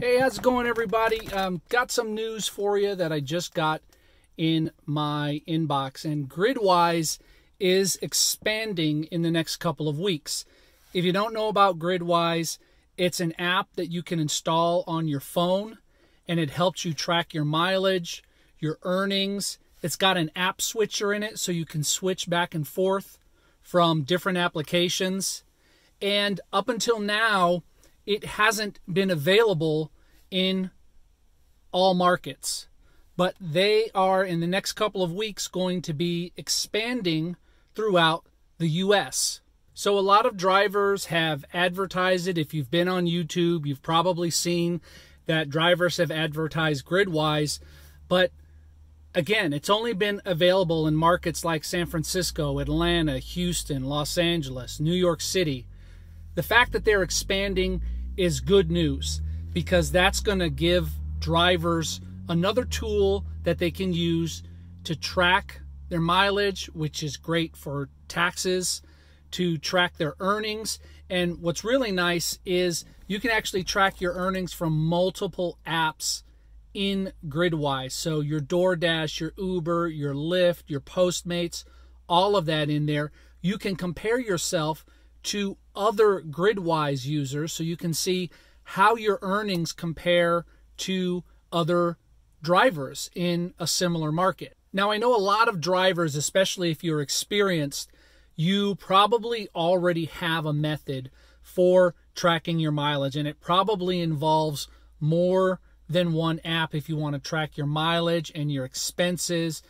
Hey, how's it going, everybody? Um, got some news for you that I just got in my inbox, and Gridwise is expanding in the next couple of weeks. If you don't know about Gridwise, it's an app that you can install on your phone, and it helps you track your mileage, your earnings. It's got an app switcher in it, so you can switch back and forth from different applications. And up until now, it hasn't been available in all markets. But they are in the next couple of weeks going to be expanding throughout the US. So a lot of drivers have advertised it. If you've been on YouTube, you've probably seen that drivers have advertised Gridwise, but again, it's only been available in markets like San Francisco, Atlanta, Houston, Los Angeles, New York City. The fact that they're expanding is good news because that's going to give drivers another tool that they can use to track their mileage, which is great for taxes, to track their earnings. And what's really nice is you can actually track your earnings from multiple apps in Gridwise. So your DoorDash, your Uber, your Lyft, your Postmates, all of that in there. You can compare yourself to other Gridwise users so you can see how your earnings compare to other drivers in a similar market. Now, I know a lot of drivers, especially if you're experienced, you probably already have a method for tracking your mileage, and it probably involves more than one app if you want to track your mileage and your expenses.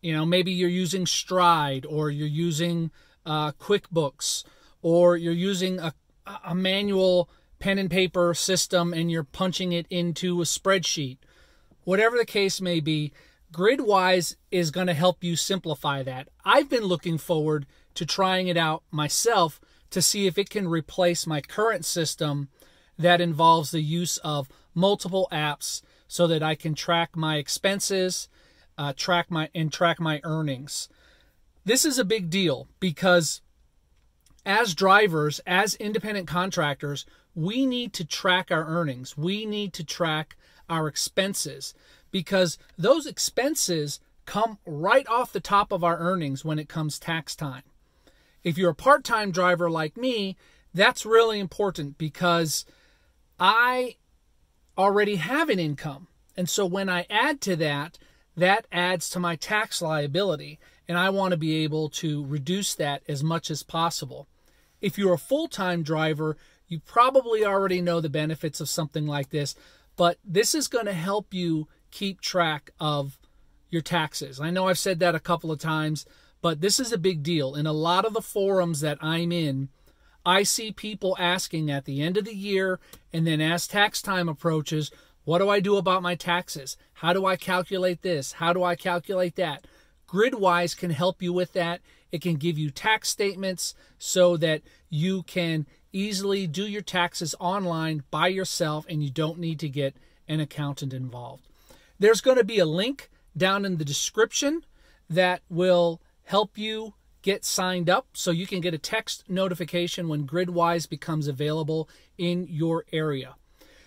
You know, maybe you're using Stride or you're using uh, QuickBooks or you're using a, a manual pen and paper system and you're punching it into a spreadsheet. Whatever the case may be, Gridwise is going to help you simplify that. I've been looking forward to trying it out myself to see if it can replace my current system that involves the use of multiple apps so that I can track my expenses, uh, track my and track my earnings. This is a big deal because as drivers, as independent contractors, we need to track our earnings. We need to track our expenses because those expenses come right off the top of our earnings when it comes tax time. If you're a part time driver like me, that's really important because I already have an income. And so when I add to that, that adds to my tax liability. And I want to be able to reduce that as much as possible. If you're a full time driver, you probably already know the benefits of something like this, but this is going to help you keep track of your taxes. I know I've said that a couple of times, but this is a big deal. In a lot of the forums that I'm in, I see people asking at the end of the year and then as tax time approaches, what do I do about my taxes? How do I calculate this? How do I calculate that? Gridwise can help you with that. It can give you tax statements so that you can easily do your taxes online by yourself and you don't need to get an accountant involved. There's going to be a link down in the description that will help you get signed up so you can get a text notification when Gridwise becomes available in your area.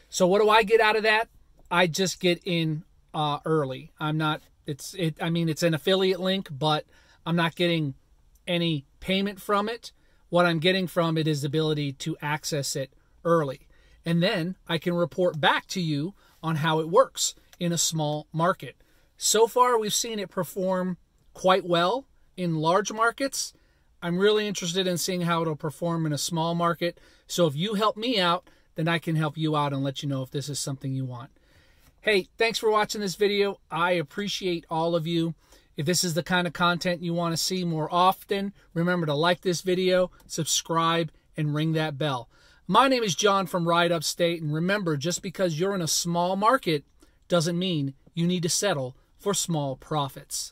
So what do I get out of that? I just get in uh, early. I'm not it's it I mean it's an affiliate link, but I'm not getting any payment from it. What I'm getting from it is the ability to access it early. And then I can report back to you on how it works in a small market. So far, we've seen it perform quite well in large markets. I'm really interested in seeing how it'll perform in a small market. So if you help me out, then I can help you out and let you know if this is something you want. Hey, thanks for watching this video. I appreciate all of you. If this is the kind of content you want to see more often, remember to like this video, subscribe, and ring that bell. My name is John from Ride Upstate, and remember, just because you're in a small market doesn't mean you need to settle for small profits.